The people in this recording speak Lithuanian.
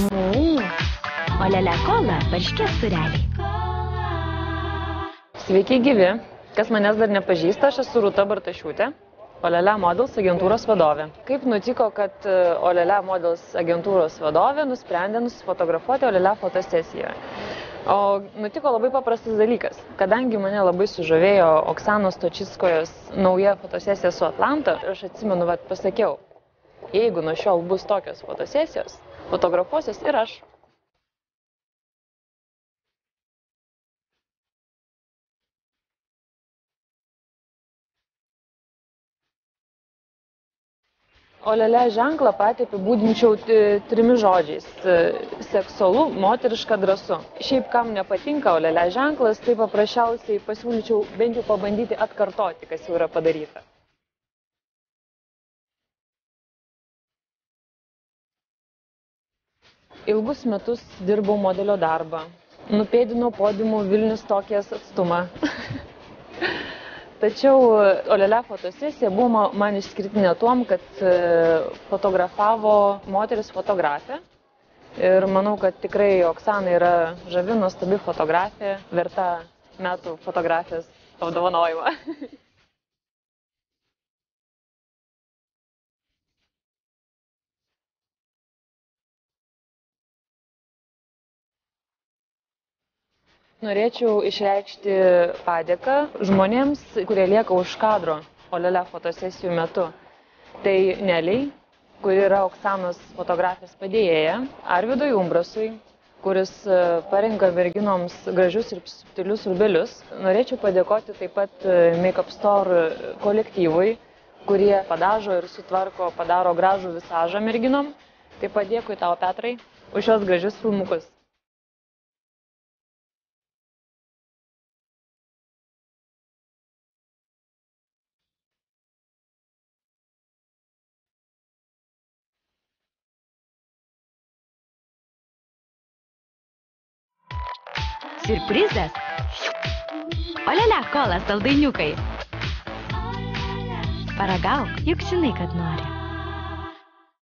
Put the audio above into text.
Mmm, olele kola, varškės sureliai. Sveiki gyvi. Kas manęs dar nepažįsta, aš esu Rūta Bartašiūtė, Olele Models agentūros vadovė. Kaip nutiko, kad e, Olele Models agentūros vadovė nusprendė nusifotografuoti Olele fotosesijoje? O nutiko labai paprastas dalykas. Kadangi mane labai sužavėjo Oksanos Točiskojos nauja fotosesija su Atlanta, aš atsimenu, vad pasakiau, jeigu nuo šiol bus tokios fotosesijos, fotografuosios ir aš. Olele ženklą patį apibūdinčiau trimis žodžiais - seksualu, moteriška, drąsu. Šiaip kam nepatinka olele ženklas, tai paprasčiausiai pasiūlyčiau bent jau pabandyti atkartoti, kas jau yra padaryta. Ilgus metus dirbau modelio darbą. Nupėdinau podiumų Vilnius Tokijas atstumą. Tačiau Olele fotosesija buvo man išskirtinė tuom, kad e, fotografavo moteris fotografė. Ir manau, kad tikrai Oksana yra žavi, nuostabi fotografė, verta metų fotografijos apdovanojimą. Norėčiau išreikšti padėką žmonėms, kurie lieka už kadro Olele fotosesijų metu. Tai Neliai, kuri yra Oksanos fotografijos padėjėja, Arvidui Umbrasui, kuris e, parenka merginoms gražius ir subtilius rubelius. Norėčiau padėkoti taip pat e, Makeup Store kolektyvui, kurie padažo ir sutvarko, padaro gražų visažą merginom. Taip pat dėkui tau, Petrai, už šios gražius filmukus. Siurprizas. Olele kola saldainiukai. Paragauk, juk žinai, kad nori.